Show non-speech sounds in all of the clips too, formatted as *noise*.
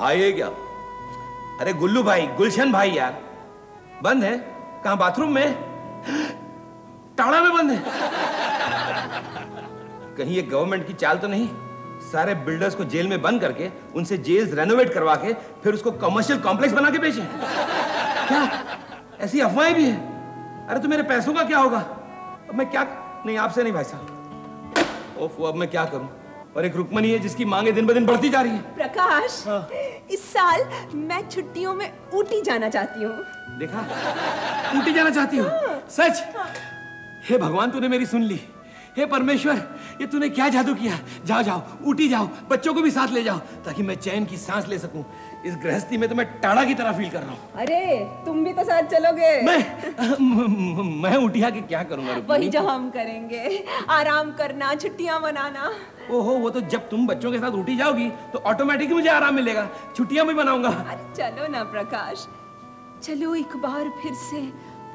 भाई है क्या? अरे गुल्लू भाई, गुलशन भाई यार। बंद है? कहा, बाथरूम में? टाड़ा में बंद है। कहीं ये गवर्नमेंट की चाल तो नहीं? सारे बिल्डर्स को जेल में बंद करके, उनसे जेल रेनोवेट करवा के, फिर उसको कमर्शियल कॉम्प्लेक्स बना के बेचे क्या? ऐसी अफवाहें भी है? अरे तो मेरे पैसों का क्या होगा? अब मैं क्या नहीं, आपसे नहीं भाई साहब। ओफो अब मैं क्या करूँ? और एक रुकमनी है जिसकी मांगे दिन ब दिन बढ़ती जा रही है। प्रकाश हाँ। इस साल मैं छुट्टियों में ऊटी जाना चाहती हूँ। देखा? ऊटी जाना चाहती हूँ। हाँ। सच? हे। भगवान तूने मेरी सुन ली। हे परमेश्वर ये तूने क्या जादू किया? जाओ जाओ उठी जाओ बच्चों को भी साथ ले जाओ ताकि मैं चैन की सांस ले सकूँ। इस गृहस्थी में तो मैं टाड़ा की तरह फील कर रहा हूँ। अरे तुम भी तो साथ चलोगे। मैं म- उठिया के क्या करूँगा वही जो हम करेंगे। आराम करना छुट्टियाँ मनाना। ओहो वो तो जब तुम बच्चों के साथ उठी जाओगी तो ऑटोमेटिक मुझे आराम मिलेगा। छुट्टियाँ भी बनाऊँगा चलो ना प्रकाश। चलो एक बार फिर से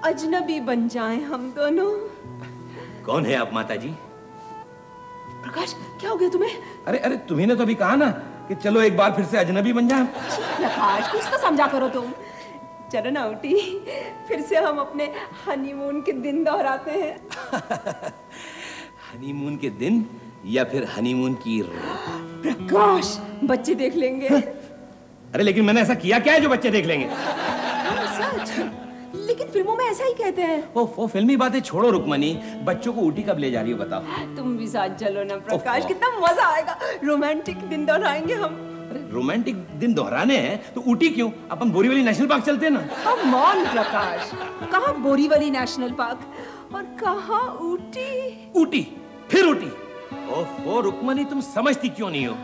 अजनबी बन जाएँ हम दोनों। कौन है आप माता जी प्रकाश क्या हो गया तुम्हें? अरे अरे तुम्ही ने तो अभी कहा ना कि चलो एक बार फिर से अजनबी बन जाए। प्रकाश कुछ तो समझा करो तुम। चलो ना उठी फिर से हम अपने हनीमून के दिन दोहराते हैं। *laughs* हनीमून के दिन या फिर हनीमून की? प्रकाश बच्चे देख लेंगे। *laughs* अरे लेकिन मैंने ऐसा किया क्या है जो बच्चे देख लेंगे? लेकिन फ़िल्मों में ऐसा ही कहते हैं। ओ, वो फिल्मी बातें छोड़ो रुकमनी बच्चों को ऊटी कब ले जा रही हो बताओ। तुम भी साथ चलो ना प्रकाश। कितना मज़ा आएगा। रोमांटिक दिन दोहराएँगे हम। रोमांटिक दिन दोहराने हैं तो ऊटी क्यों? अपन बोरीवली नेशनल पार्क चलते हैं ना। Come on Prakash. कहा बोरीवली नेशनल पार्क? और कहा ऊटी? ऊटी फिर ऊटी। ओफो रुकमनी तुम समझती क्यों नहीं हो?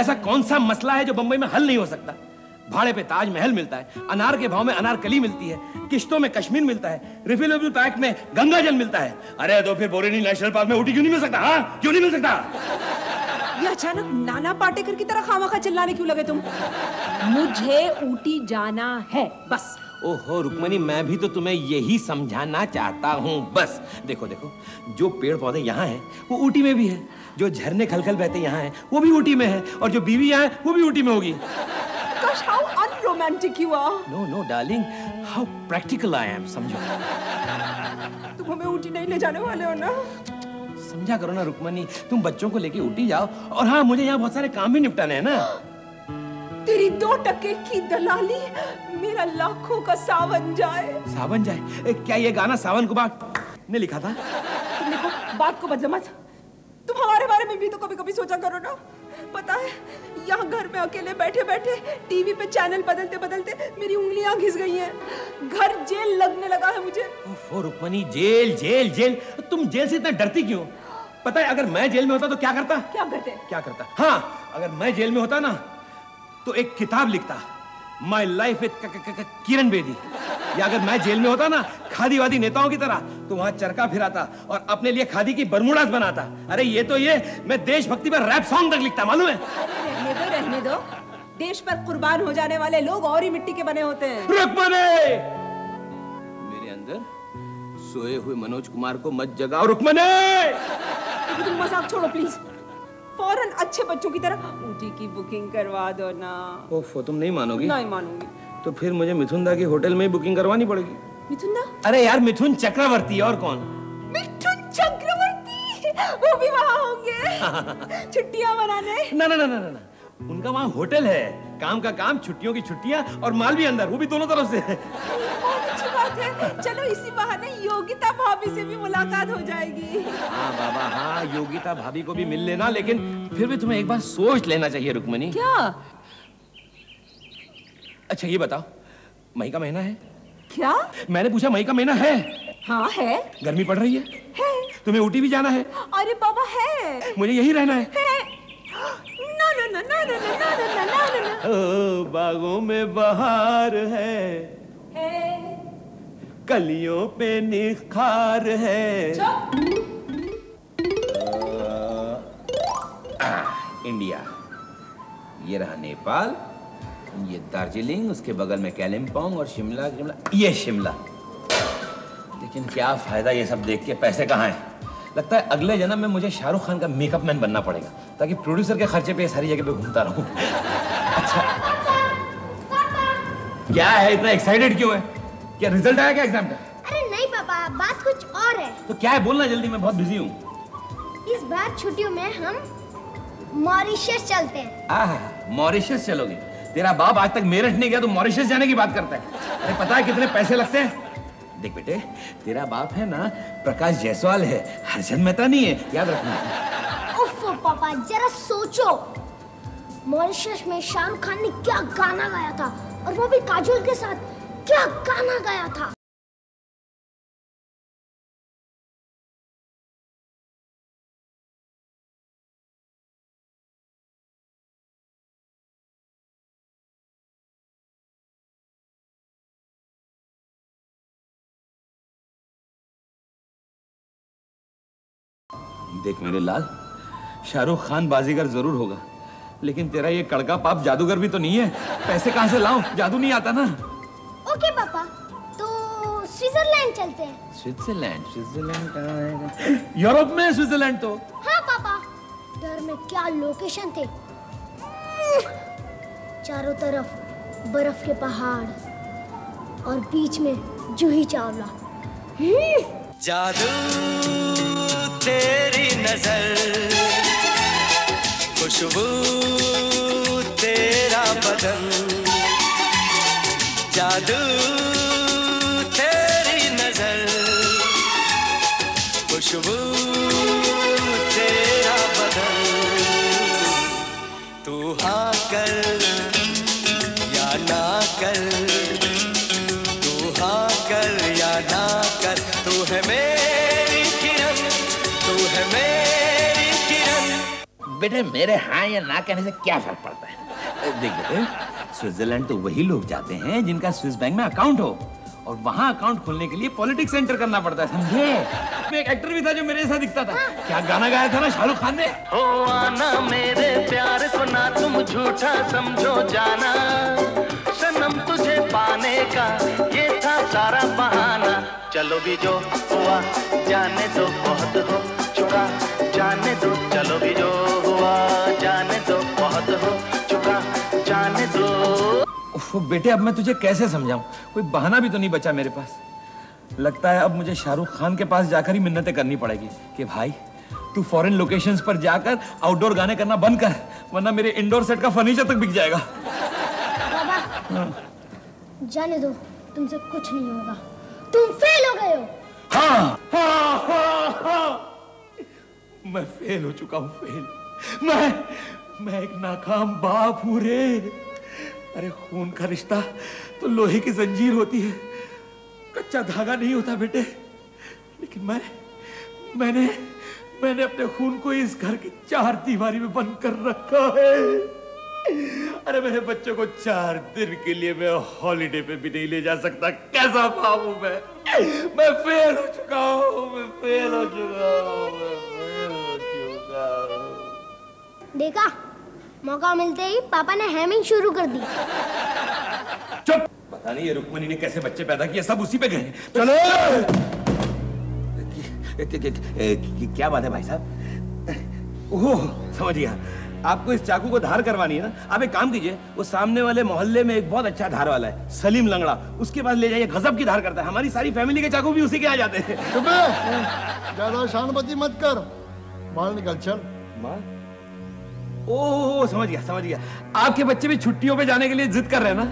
ऐसा कौन सा मसला है जो बंबई में हल नहीं हो सकता? भाड़े पे ताजमहल मिलता है अनार के भाव में अनारकली मिलती है किश्तों में कश्मीर मिलता है रिफिलेबल पैक में गंगा जल मिलता है। अरे तो फिर बोरेली नेशनल पार्क में ऊटी क्यों नहीं मिल सकता हाँ? क्यों नहीं मिल सकता? ये अचानक नाना पाटेकर की तरह खामा चिल्लाने क्यों लगे तुम? मुझे ऊटी जाना है बस। ओहो रुक्मणी मैं भी तो तुम्हें यही समझाना चाहता हूँ बस। देखो देखो जो पेड़ पौधे यहाँ हैं वो ऊटी में भी है जो झरने खलखल बहते यहाँ हैं वो भी ऊटी में है और जो बीवी यहाँ है वो भी ऊटी में होगी। Prakash how unromantic you are no no darling how practical I am समझो। तुम हमें ऊटी नहीं ले जाने वाले हो ना? समझा करो ना रुक्मणी तुम बच्चों को लेके ऊटी जाओ। और हाँ मुझे यहाँ बहुत सारे काम भी निपटाने हैं ना। तेरी दो टके की दलाली मेरा लाखों का सावन जाए। सावन जाए? क्या ये गाना सावन कुमार ने लिखा था? तुम देखो बात को बदलो मत। तुम हमारे बारे में भी तो कभी कभी सोचा करो ना। पता है यहाँ घर में अकेले बैठे बैठे टीवी पे चैनल बदलते बदलते मेरी उंगलियाँ घिस गई हैं। घर जेल लगने लगा है मुझे। ओफो रुक्मणी जेल जेल जेल। तुम जेल से इतना डरती क्यों? पता है अगर मैं जेल में होता तो क्या करता? क्या करते? क्या करता? हाँ अगर मैं जेल में होता ना तो एक किताब लिखता। My life with Kiran Bedi. या अगर मैं जेल में होता ना खादीवादी नेताओं की तरह तो वहाँ चरखा फिराता और अपने लिए खादी की बरमुडास बनाता। अरे ये तो ये मैं देशभक्ति पर रैप सॉन्ग तक लिखता मालूम है? रहने दो रहने दो। देश पर कुर्बान हो जाने वाले लोग और ही मिट्टी के बने होते हैं। रुकमणी मेरे! अंदर सोए हुए मनोज कुमार को मत जगाओ। रुकमणी लेकिन तुम मज़ाक छोड़ो प्लीज़ फ़ौरन अच्छे बच्चों की तरह ऊटी की बुकिंग करवा दो ना। ओफो तुम नहीं मानोगी? नहीं मानूँगी। तो फिर मुझे मिथुन दा की होटल में ही बुकिंग करवानी पड़ेगी। मिथुन दा? अरे यार मिथुन चक्रवर्ती और कौन? मिथुन चक्रवर्ती? वो भी वहाँ होंगे। *laughs* छुट्टियाँ मनाने। ना ना ना ना ना ना। उनका वहाँ होटल है। काम का काम छुट्टियों की छुट्टियाँ और माल भी अंदर वो भी दोनों तरफ़ से। बहुत अच्छी बात है। चलो इसी बहाने योगिता भाभी से भी मुलाकात हो जाएगी। हाँ बाबा हाँ योगिता भाभी को भी मिल लेना लेकिन फिर भी तुम्हें एक बार सोच लेना चाहिए रुक्मणी। क्या? अच्छा ये बताओ मई का महीना है? क्या मैंने पूछा मई का महीना है हाँ है गर्मी पड़ रही है है तुम्हें ऊटी भी जाना है अरे बाबा है मुझे यही रहना है है ना ना ना ना ना ना ना ना ना ना ना ओ, बागों में बहार है है कलियों पे निखार है आ, इंडिया ये रहा नेपाल ये दार्जिलिंग उसके बगल में कैलिम्पोंग और शिमला शिमला ये शिमला। लेकिन क्या फ़ायदा ये सब देख के पैसे कहाँ हैं? लगता है अगले जन्म में मुझे शाहरुख खान का मेकअप मैन बनना पड़ेगा ताकि प्रोड्यूसर के खर्चे पे सारी जगह पे घूमता रहूँ। अच्छा क्या है इतना एक्साइटेड क्यों है? क्या रिज़ल्ट आया क्या एग्ज़ाम का? अरे नहीं पापा बात कुछ और है। तो क्या है बोलना जल्दी मैं बहुत बिज़ी हूँ। इस बार छुट्टियों में हम मॉरिशस चलते हैं। मॉरिशस चलोगे। तेरा बाप आज तक मेरठ नहीं गया तो मॉरिशस जाने की बात करता है। अरे पता है कितने पैसे लगते हैं? देख बेटे, तेरा बाप है ना, प्रकाश जायसवाल है। हर्षद मेहता नहीं है, याद रखना। उफ, पापा, जरा सोचो। मॉरिशस में शाहरुख खान ने क्या गाना गाया था और वो भी काजोल के साथ, क्या गाना गाया था। देख मेरे लाल शाहरुख खान बाजीगर ज़रूर होगा लेकिन तेरा ये कड़का पाप जादूगर भी तो नहीं है। पैसे कहाँ से लाऊं? जादू नहीं आता ना। ओके पापा। तो स्विट्जरलैंड चलते हैं। स्विट्जरलैंड स्विट्जरलैंड कहाँ यूरोप में है स्विट्जरलैंड तो। हाँ पापा। डर में क्या लोकेशन थे? चारों तरफ़ बर्फ़ के पहाड़ और बीच में जूही चावला। जादू। तेरी नज़र। खुशबू बेटे मेरे हाँ या ना कहने से क्या फ़र्क पड़ता है? देख बेटे स्विट्जरलैंड तो वही लोग जाते हैं जिनका स्विस बैंक में अकाउंट हो। और वहाँ अकाउंट खोलने के लिए पॉलिटिक्स एंटर करना पड़ता है समझे? मैं एक एक्टर भी था जो मेरे साथ दिखता था। क्या गाना गाया था ना शाहरुख खान ने? हो आना मेरे प्यार को ना तुम झूठा समझो जाना। सनम तुझे पाने का ये था सारा बहाना। चलो भी जो हुआ जाने दो बहुत हो। उफ, बेटे अब मैं तुझे कैसे समझाऊं? कोई बहाना भी तो नहीं बचा मेरे पास। लगता है अब मुझे शाहरुख खान के पास जाकर ही मिन्नतें करनी पड़ेगी कि भाई तू फॉरेन लोकेशंस पर जाकर आउटडोर गाने करना बंद कर वरना मेरे इंडोर सेट का फर्नीचर तक बिक जाएगा। बाबा जाने दो तुमसे कुछ नहीं होगा। तुम फेल हो गए हो। हाँ, हाँ, हाँ, हाँ। मैं फेल हो चुका हूँ फेल मैं मैं एक नाकाम बाप हूँ रे। अरे, खून का रिश्ता तो लोहे की जंजीर होती है। कच्चा धागा नहीं होता बेटे। लेकिन मैं, मैंने मैंने अपने खून को इस घर की चार दीवारी में बंद कर रखा है। अरे, मेरे बच्चों को चार दिन के लिए मैं हॉलिडे पे भी नहीं ले जा सकता। कैसा हूँ मैं। मैं फेल मौका मिलते ही पापा ने हैमिंग शुरू कर दी। चुप। पता नहीं ये रुक्मणी ने कैसे बच्चे पैदा किए सब उसी पे गए। चलो। क्या बात है भाई साहब? ओह समझ गया। आपको इस चाकू को धार करवानी है ना? आप एक काम कीजिए वो सामने वाले मोहल्ले में एक बहुत अच्छा धार वाला है सलीम लंगड़ा। उसके पास ले जाइए गजब की धार करता है। हमारी सारी फैमिली के चाकू भी उसी के आ जाते हैं। ज़्यादा शानबती मत कर। बाहर निकल चल। ओह समझ गया समझ गया। आपके बच्चे भी छुट्टियों पे जाने के लिए जिद कर रहे हैं ना?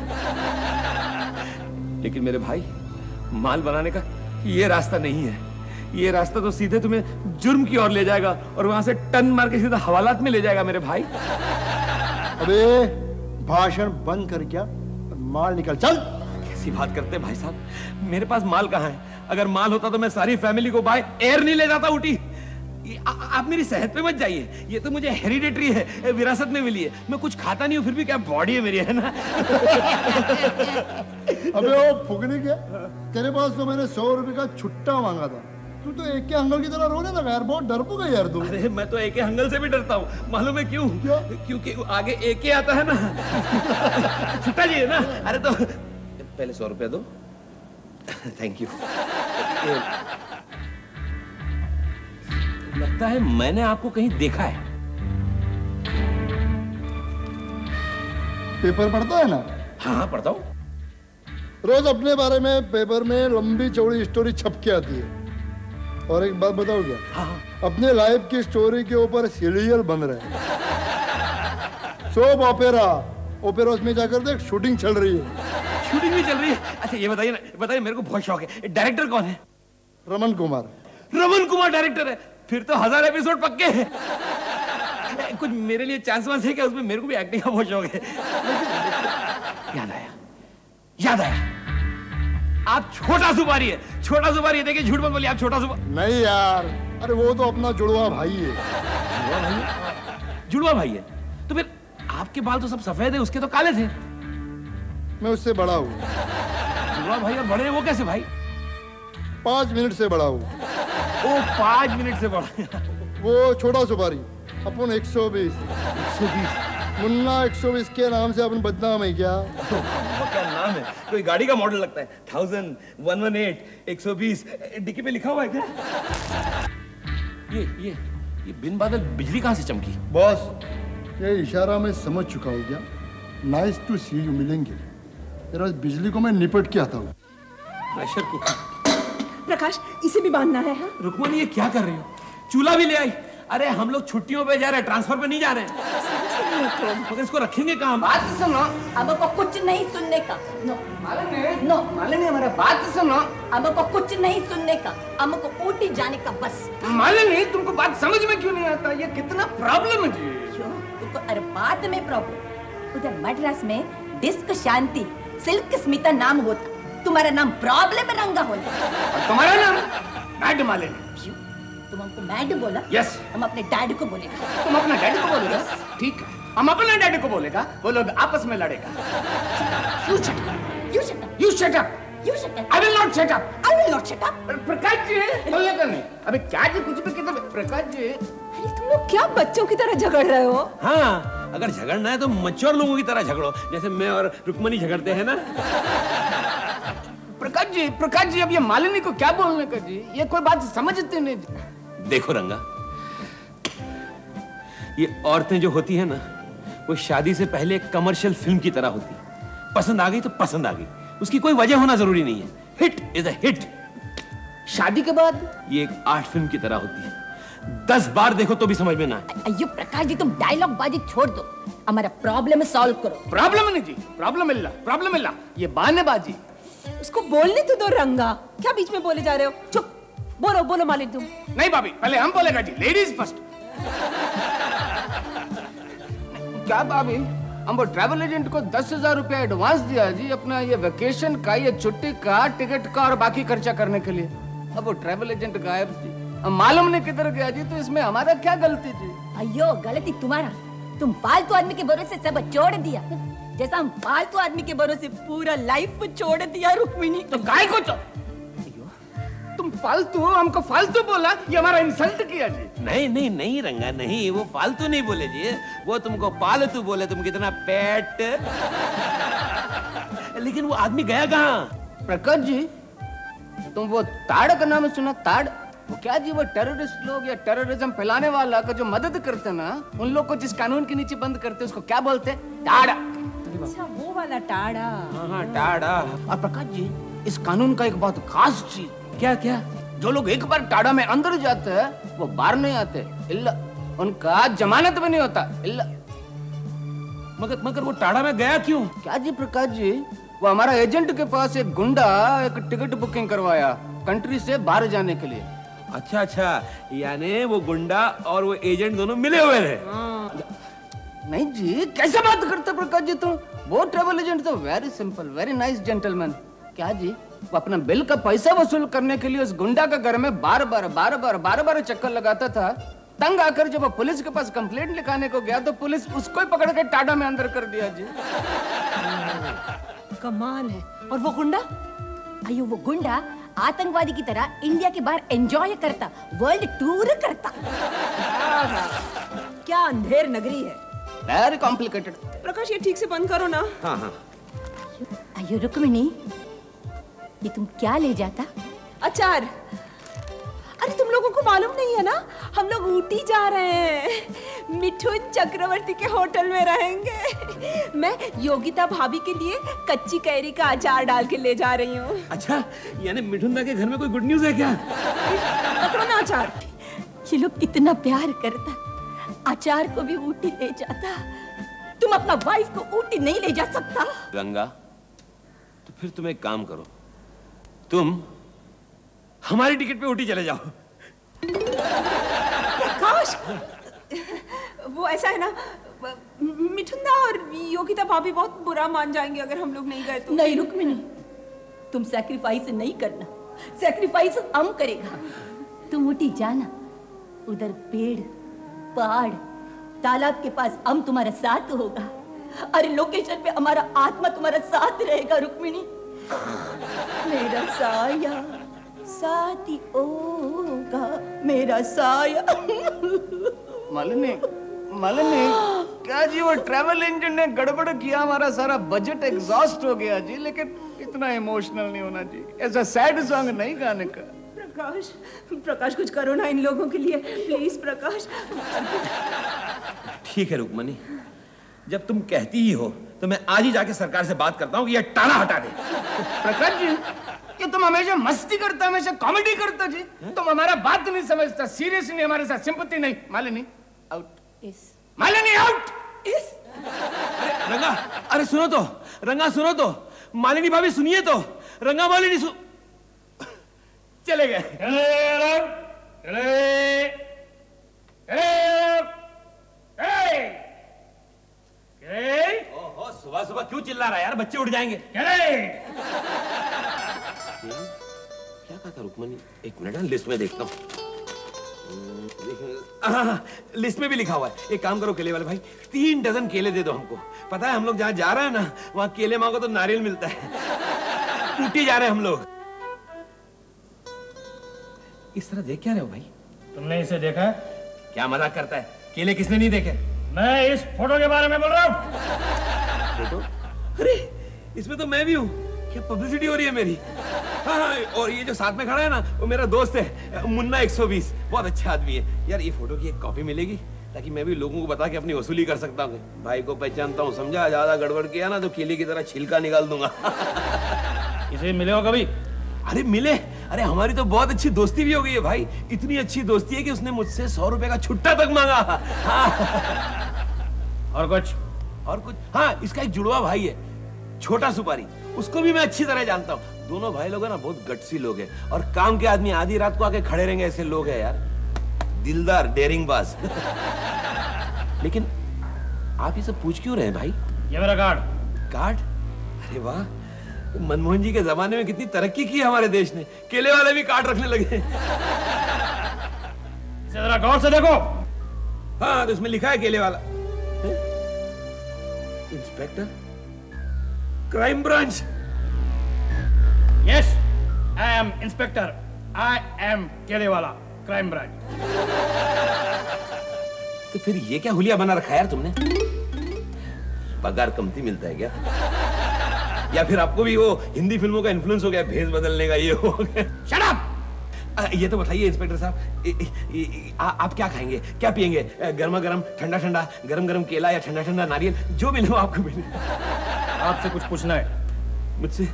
लेकिन मेरे भाई माल बनाने का ये रास्ता नहीं है। ये रास्ता तो सीधे तुम्हें जुर्म की ओर ले जाएगा और वहाँ से टन मार के सीधा हवालात में ले जाएगा मेरे भाई। अबे भाषण बंद कर क्या? माल निकल चल। कैसी बात करते भाई साहब? मेरे पास माल कहाँ है? अगर माल होता तो मैं सारी फैमिली को बाय एयर नहीं ले जाता उठी ये आ, आप मेरी सेहत पे मत जाइए। ये तो मुझे हेरिडेटरी है विरासत में मिली है। मैं कुछ खाता नहीं हूँ फिर भी क्या बॉडी है मेरी है ना? *laughs* अबे वो फुकने क्या? तेरे पास तो मैंने सौ रुपए का छुट्टा मांगा था। तू तो एक के अंगल की तरह रोने लगा यार बहुत डरपोक है यार तू। अरे मैं तो एक हंगल से भी डरता हूँ। मालूम है क्यों? क्यों? क्योंकि आगे एके आता है ना। छुट्टा जी है ना। अरे तो पहले सौ रुपया दो। *laughs* थैंक यू *laughs* लगता है मैंने आपको कहीं देखा है। पेपर पढ़ता है ना? हाँ हाँ पढ़ता हूँ। रोज अपने बारे में पेपर में लंबी चौड़ी स्टोरी छप के आती है। और एक बात बताओ क्या? हाँ अपने लाइफ की स्टोरी के ऊपर सीरियल बन रहे हैं। सोप ओपेरा ओपेरा में जाकर देख शूटिंग चल रही है। शूटिंग भी चल रही है? अच्छा ये बताइए ना बताइए मेरे को बहुत शौक है। डायरेक्टर कौन है? रमन कुमार। रमन कुमार डायरेक्टर है। फिर तो हज़ार एपिसोड पक्के हैं। कुछ मेरे लिए चांस वांस है क्या? उसमें मेरे को भी एक्टिंग का बहुत शौक है। याद आया? याद आया? आप छोटा सुपारी है। छोटा सुपारी है देखिए झूठ मत बोलिए आप छोटा सुपारी नहीं यार अरे वो तो अपना जुड़वा भाई है। जुड़वा भाई? है जुड़वा भाई है? तो फिर आपके बाल तो सब सफ़ेद है उसके तो काले थे। मैं उससे बड़ा हूँ। जुड़वा भाई और बड़े वो कैसे भाई? पाँच मिनट से बड़ा हूँ। ओ पाँच मिनट से बड़ा वो छोटा सुपारी अपन 120 मुन्ना 120 के नाम से अपन बदनाम है क्या? *laughs* क्या नाम है? कोई गाड़ी का मॉडल लगता है। थाउज़ेंड वन वन एट एक सौ बीस। डिक्की पे लिखा हुआ है क्या? ये ये ये बिन बादल बिजली कहाँ से चमकी? बॉस ये इशारा मैं समझ चुका हूँ क्या? नाइस टू सी यू मिलेंगे। तेरा बिजली को मैं निपट के आता हूँ। प्रेशर कुकर प्रकाश इसे भी बांधना है हाँ? रुकमणी ये क्या कर रही हो? चूल्हा भी ले आई। अरे हम लोग छुट्टियों पे जा रहे हैं ट्रांसफ़र पे नहीं जा रहे हैं। मगर इसको रखेंगे कहाँ? बात सुनो। हमको कुछ नहीं सुनने का। नो मालिनी नो मालिनी हमारा बात सुनो। हमको कुछ नहीं सुनने का। हमको ऊटी जाने का बस। मालिनी तुमको बात समझ में क्यों नहीं आता? ये कितना प्रॉब्लम है जी। क्यों? तुमको अरे बात में प्रॉब्लम उधर मद्रास में डिस्क शांति सिल्क स्मिता नाम होता। तुम्हारा नाम प्रॉब्लम रंगा होता और तुम्हारा नाम मैड मालिनी क्यों तुम हमको मैड बोला। Yes. हम अपने डैड को बोलेंगे। तुम अपना डैडी को बोलेगा? ठीक है। हम अपने डैडी को बोलेगा वो लोग आपस में लड़ेगा। You shut up you shut up you shut up you shut up I will not shut up I will not shut up Prakash ji बोलने का नहीं। अबे क्या जी कुछ भी कहते प्रकाश जी? अरे तुम लोग क्या बच्चों की तरह झगड़ रहे हो? हाँ अगर झगड़ना है तो मच्योर लोगों की तरह झगड़ो। जैसे मैं और रुक्मणी झगड़ते हैं ना? प्रकाश जी प्रकाश जी अब ये मालिनी को क्या बोलने का जी? ये कोई बात समझते नहीं जी देखो रंगा ये औरतें जो होती है ना वो शादी से पहले एक कमर्शियल फ़िल्म की तरह होती। है पसंद आ गई तो पसंद आ गई। उसकी कोई वजह होना ज़रूरी नहीं है। हिट इज़ अ हिट शादी के बाद? ये एक आर्ट फ़िल्म की तरह होती। है दस बार देखो तो भी समझ में ना अयो प्रकाश जी तुम डायलॉग बाजी छोड़ दो। हमारा प्रॉब्लम सॉल्व करो। प्रॉब्लम नहीं जी प्रॉब्लम इल्ला प्रॉब्लम इल्ला ये बहानेबाजी उसको बोलने तो दो रंगा। क्या बीच में बोले जा रहे हो? चुप। बोलो बोलो मालिक तुम। नहीं भाभी पहले हम बोलेगा जी लेडीज़ फ़र्स्ट क्या भाभी हम वो ट्रैवल एजेंट को दस हज़ार रुपया एडवांस दिया जी अपना ये वेकेशन का ये छुट्टी का टिकट का और बाकी खर्चा करने के लिए? अब वो ट्रैवल एजेंट गायब जी। अब मालूम नहीं किधर गया जी तो इसमें हमारा क्या गलती जी? अयो गलती तुम्हारा। तुम फालतू आदमी के भरोसे सब छोड़ दिया। जैसा हम फालतू आदमी के भरोसे पूरा लाइफ छोड़ दिया रुक्मिणी। तो गाय को चो तुम फालतू हमको फालतू बोला ये हमारा इंसल्ट किया जी। नहीं नहीं नहीं रंगा नहीं वो फालतू नहीं बोले जी। वो तुमको पालतू बोले तुम कितना पेट। लेकिन वो आदमी गया कहाँ? प्रकाश जी तुम वो ताड़ का नाम सुना ताड़? वो क्या जी वो टेररिस्ट लोग या टेररिज्म फैलाने वाला का जो मदद करते ना उन लोग को जिस कानून के नीचे बंद करते उसको क्या बोलते ताड़। अच्छा वो वाला टाड़ा। हाँ हाँ टाड़ा। और प्रकाश जी इस कानून का एक बहुत खास चीज़। क्या क्या? जो लोग एक बार टाड़ा में अंदर जाते हैं वो बाहर नहीं आते। इल्ला उनका जमानत भी नहीं होता। इल्ला। मगर मगर वो टाड़ा में गया क्यों? क्या जी प्रकाश जी? वो हमारा एजेंट के पास एक गुंडा एक टिकट बुकिंग करवाया कंट्री से बाहर जाने के लिए। अच्छा अच्छा। यानी वो गुंडा और वो एजेंट दोनों मिले हुए थे नहीं जी कैसे बात करते प्रकाश जी तुम? वो ट्रेवल एजेंट तो very simple very nice gentleman क्या जी वो अपना बिल का पैसा वसूल करने के लिए उस गुंडा का घर में बार बार बार बार बार बार चक्कर लगाता था? तंग आकर जब वो पुलिस के पास कंप्लेंट लिखाने को गया तो पुलिस उसको ही पकड़ के टाटा में अंदर कर दिया जी। कमाल है। और वो गुंडा? अयो वो गुंडा आतंकवादी की तरह इंडिया के बाहर एंजॉय करता वर्ल्ड टूर करता। क्या अंधेर नगरी है। वेरी कॉम्प्लिकेटेड प्रकाश ये ठीक से बंद करो ना। हाँ हाँ। अयो रुक्मिणी? ये तुम क्या ले जाता? अचार। अरे तुम लोगों को मालूम नहीं है ना? हम लोग ऊटी जा रहे हैं। मिठुन चक्रवर्ती के होटल में रहेंगे। मैं योगिता भाभी के लिए कच्ची कैरी का अचार डाल के ले जा रही हूँ। अच्छा यानी मिठुन दा के घर में कोई गुड न्यूज़ है क्या? *laughs* पकड़ो ना अचार। ये लोग इतना प्यार करता। आचार को भी ऊटी ले जाता। तुम अपना वाइफ को ऊटी नहीं ले जा सकता। गंगा तो फिर तुम एक काम करो। तुम हमारी टिकट पे ऊटी चले जाओ। प्रकाश! वो ऐसा है ना मिठुंदा और योगिता भाभी बहुत बुरा मान जाएँगे अगर हम लोग नहीं गए तो। नहीं रुक रुक्मिनी तुम सैक्रिफाइस नहीं करना। सैक्रिफाइस हम करेगा। तुम उठी जाना उधर पेड़ पहाड़ तालाब के पास हम तुम्हारा साथ होगा। अरे लोकेशन पे हमारा आत्मा तुम्हारा साथ रहेगा, रुक्मिणी। मेरा साया साथी होगा, मेरा साया। मालिनी मालिनी, क्या जी वो ट्रैवल एजेंट ने गड़बड़ किया? हमारा सारा बजट एग्जॉस्ट हो गया जी, लेकिन इतना इमोशनल नहीं होना जी। ऐसा सैड सॉन्ग नहीं गाने का। प्रकाश प्रकाश कुछ करो ना इन लोगों के लिए प्लीज़ प्रकाश। ठीक है रुकमनी जब तुम कहती ही हो तो मैं आज ही जाके सरकार से बात करता हूँ कि ये टाला हटा दे। प्रकाश जी ये तुम हमेशा मस्ती करता हमेशा कॉमेडी करता जी। है? तुम हमारा बात नहीं समझता सीरियस नहीं हमारे साथ सिंपत्ति नहीं। मालिनी आउट इस मालिनी आउट रंगा अरे सुनो तो रंगा सुनो तो मालिनी भाभी सुनिए तो रंगा मालिनी सु चले गए। सुबह सुबह क्यों चिल्ला रहा है यार? बच्चे उठ जाएँगे। क्या कहा था रुकमनी एक मिनट हाँ, लिस्ट में देखता हूँ। हाँ, हाँ, लिस्ट में भी लिखा हुआ है। एक काम करो केले वाले भाई तीन डजन केले दे दो हमको। पता है हम लोग जहाँ जा रहे हैं ना वहाँ केले मांगो तो नारियल मिलता है। *laughs* ऊटी जा रहे हैं हम लोग। इस तरह देख क्या रहे हो भाई? तुमने इसे देखा है? क्या मज़ाक करता है? केले किसने नहीं देखे? मैं इस फ़ोटो के बारे में बोल रहा हूँ। फ़ोटो अरे इसमें तो मैं भी हूँ। क्या पब्लिसिटी हो रही है मेरी? हाँ हाँ और ये जो साथ में खड़ा है ना वो मेरा दोस्त है मुन्ना 120 बहुत अच्छा आदमी है। यार ये फ़ोटो की एक कॉपी मिलेगी ताकि मैं भी लोगों को बता के अपनी वसूली कर सकता हूँ। भाई को पहचानता हूँ समझा? ज़्यादा गड़बड़ किया ना तो केले की तरह छिलका निकाल दूँगा। इसे मिले हो कभी? अरे मिले। अरे हमारी तो बहुत अच्छी दोस्ती भी हो गई है भाई। इतनी अच्छी दोस्ती है कि उसने मुझसे सौ रुपए का छुट्टा तक मांगा। हाँ। और कुछ? और कुछ? हाँ इसका एक जुड़वा भाई है छोटा सुपारी। उसको भी मैं अच्छी तरह जानता हूँ। दोनों भाई लोग है ना बहुत गटसी लोग हैं। और काम के आदमी आधी रात को आके खड़े रहेंगे ऐसे लोग हैं यार। दिलदार डेरिंग बाज। लेकिन आप ये सब पूछ क्यों रहे हैं भाई? ये मेरा कार्ड कार्ड अरे वाह। मनमोहन जी के जमाने में कितनी तरक्की की हमारे देश ने। केले वाले भी काट रखने लगे जरा गौर से देखो। हाँ तो उसमें लिखा है केले वाला। हैं? Inspector? Crime branch. Yes I am inspector I am केले वाला क्राइम ब्रांच। तो फिर ये क्या हुलिया बना रखा है यार तुमने? पगार कमती मिलता है क्या? या फिर आपको भी वो हिंदी फ़िल्मों का इन्फ्लुएंस हो गया भेस बदलने का ये हो गया। ये तो बताइए इंस्पेक्टर साहब आप क्या खाएँगे? क्या पियेंगे? गर्मा गर्म ठंडा ठंडा गर्म गर्म केला या ठंडा ठंडा नारियल जो मिले वो आपको मिले। आपसे कुछ पूछना है। मुझसे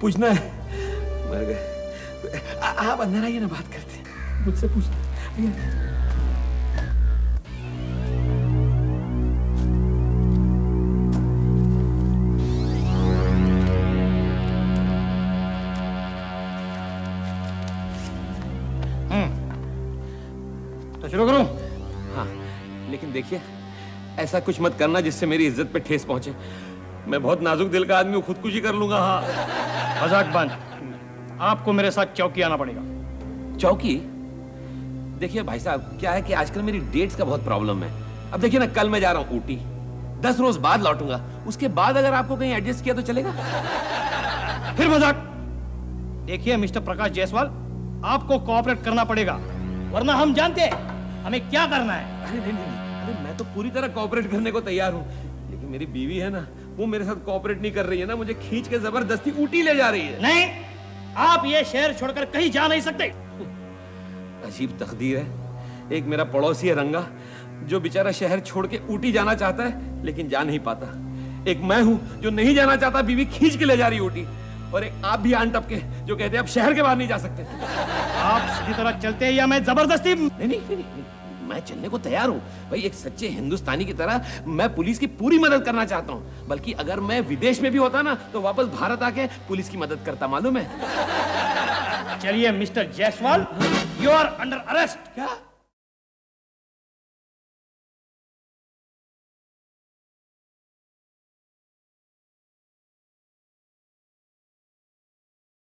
पूछना है? मर गए। आप अंदर आइए ना बात करते मुझसे पूछना देखिए ऐसा कुछ मत करना जिससे मेरी इज़्ज़त पे ठेस पहुँचे। मैं बहुत नाजुक दिल का आदमी हूँ खुदकुशी कर लूँगा हाँ। मज़ाक बंद। आपको मेरे साथ चौकी आना पड़ेगा। चौकी? देखिए भाई साहब क्या है कि आजकल मेरी डेट्स का बहुत प्रॉब्लम है। अब देखिए ना कल मैं जा रहा हूँ ऊटी। दस रोज बाद लौटूँगा। उसके बाद अगर आपको कहीं एडजस्ट किया तो चलेगा। फिर मज़ाक। देखिए मिस्टर प्रकाश जायसवाल आपको कोऑपरेट करना पड़ेगा। वरना हम जानते हैं हमें क्या करना है। अरे नहीं नहीं नहीं। अरे मैं तो पूरी तरह कोऑपरेट करने को तैयार हूँ। लेकिन मेरी बीवी है ना वो मेरे साथ कोऑपरेट नहीं कर रही है ना मुझे खींच के ज़बरदस्ती ऊटी ले जा रही है। नहीं आप ये शहर छोड़कर कहीं जा नहीं सकते। अजीब तकदीर है। एक मेरा पड़ोसी है रंगा जो बेचारा शहर छोड़ के ऊटी जाना चाहता है लेकिन जा नहीं पाता। एक मैं हूँ जो नहीं जाना चाहता बीवी खींच के ले जा रही ऊटी। और एक आप भी आन टपके जो कहते हैं अब शहर के बाहर नहीं जा सकते। आप सीधी तरह चलते हैं या मैं ज़बरदस्ती नहीं नहीं नहीं, नहीं, नहीं मैं चलने को तैयार हूँ। भाई एक सच्चे हिंदुस्तानी की तरह मैं पुलिस की पूरी मदद करना चाहता हूँ। बल्कि अगर मैं विदेश में भी होता ना तो वापस भारत आके पुलिस की मदद करता मालूम है? चलिए mister Jaiswal you are under arrest. क्या?